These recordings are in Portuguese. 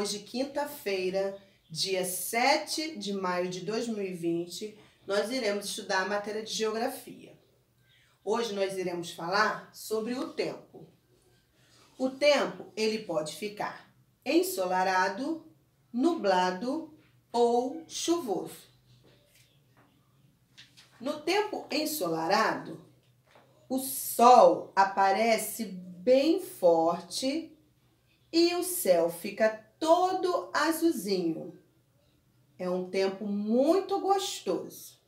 Hoje, quinta-feira, dia 7 de maio de 2020, nós iremos estudar a matéria de geografia. Hoje nós iremos falar sobre o tempo. O tempo, ele pode ficar ensolarado, nublado ou chuvoso. No tempo ensolarado, o sol aparece bem forte e o céu fica todo azulzinho. É um tempo muito gostoso.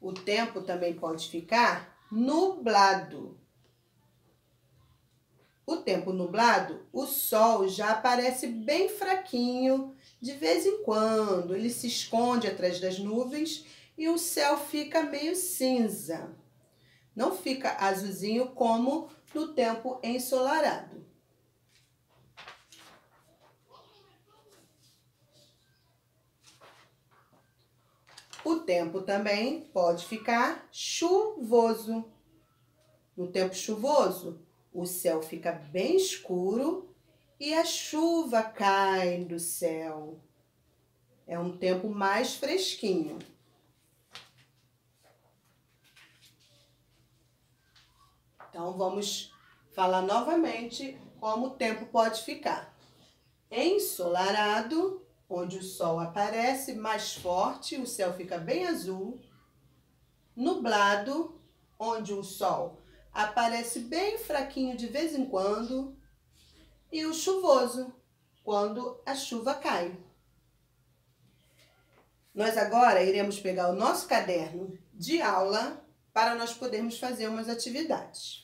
O tempo também pode ficar nublado. O tempo nublado, o sol já aparece bem fraquinho de vez em quando. Ele se esconde atrás das nuvens e o céu fica meio cinza. Não fica azulzinho como no tempo ensolarado. O tempo também pode ficar chuvoso. No tempo chuvoso, o céu fica bem escuro e a chuva cai do céu. É um tempo mais fresquinho. Então, vamos falar novamente como o tempo pode ficar. Ensolarado, onde o sol aparece mais forte, o céu fica bem azul. Nublado, onde o sol aparece bem fraquinho de vez em quando. E o chuvoso, quando a chuva cai. Nós agora iremos pegar o nosso caderno de aula para nós podermos fazer umas atividades.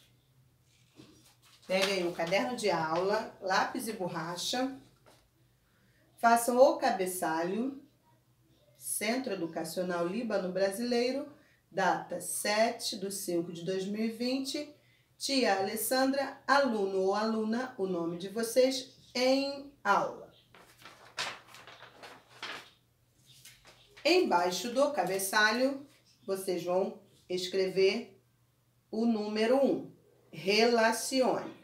Pegue aí um caderno de aula, lápis e borracha. Façam o cabeçalho, Centro Educacional Líbano Brasileiro, data 7 de 5 de 2020. Tia Alessandra, aluno ou aluna, o nome de vocês em aula. Embaixo do cabeçalho, vocês vão escrever o número 1. Um. Relacione.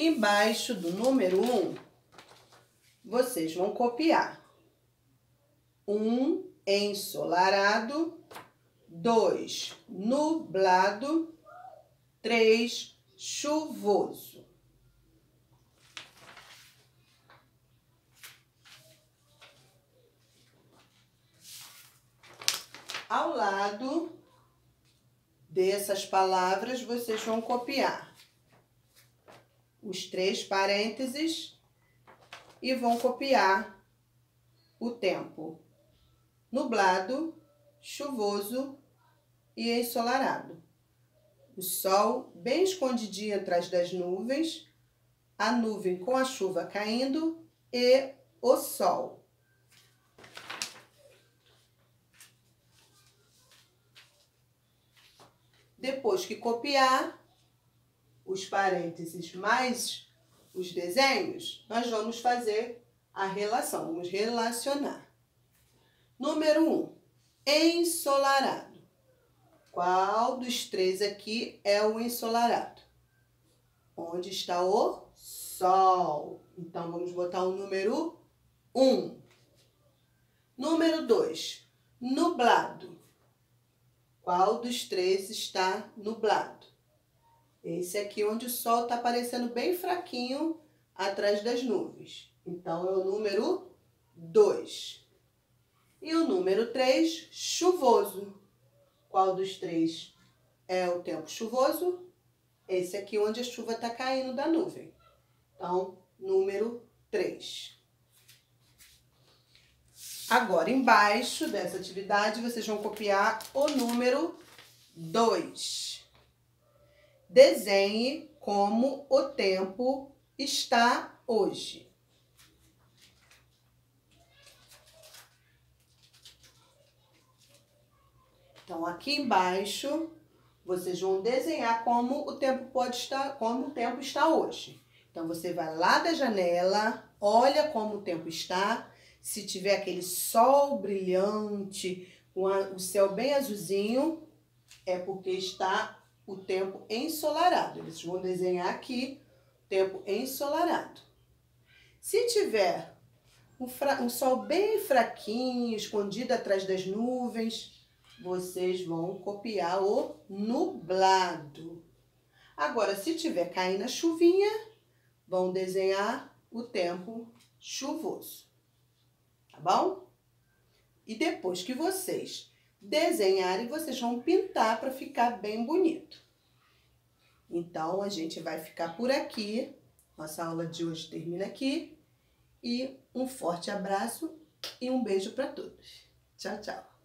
Embaixo do número 1, um, vocês vão copiar. 1 um, ensolarado, 2 nublado, 3 chuvoso. Ao lado dessas palavras, vocês vão copiar os três parênteses e vão copiar o tempo nublado, chuvoso e ensolarado. O sol bem escondidinho atrás das nuvens, a nuvem com a chuva caindo e o sol. Depois que copiar os parênteses mais os desenhos, nós vamos fazer a relação, vamos relacionar. Número 1, um, ensolarado. Qual dos três aqui é o ensolarado? Onde está o sol? Então, vamos botar o número 1. Um. Número 2, nublado. Qual dos três está nublado? Esse aqui onde o sol está aparecendo bem fraquinho atrás das nuvens. Então, é o número 2. E o número 3, chuvoso. Qual dos três é o tempo chuvoso? Esse aqui onde a chuva está caindo da nuvem. Então, número 3. Agora, embaixo dessa atividade, vocês vão copiar o número 2. Desenhe como o tempo está hoje. Então, aqui embaixo, vocês vão desenhar como o tempo pode estar, como o tempo está hoje. Então, você vai lá da janela, olha como o tempo está, Se tiver aquele sol brilhante, o céu bem azulzinho, é porque está o tempo ensolarado. Eles vão desenhar aqui tempo ensolarado. Se tiver um, um sol bem fraquinho, escondido atrás das nuvens, vocês vão copiar o nublado. Agora, se tiver caindo a chuvinha, vão desenhar o tempo chuvoso. Tá bom? E depois que vocês desenharem, vocês vão pintar para ficar bem bonito. Então, a gente vai ficar por aqui. Nossa aula de hoje termina aqui. E um forte abraço e um beijo para todos. Tchau, tchau.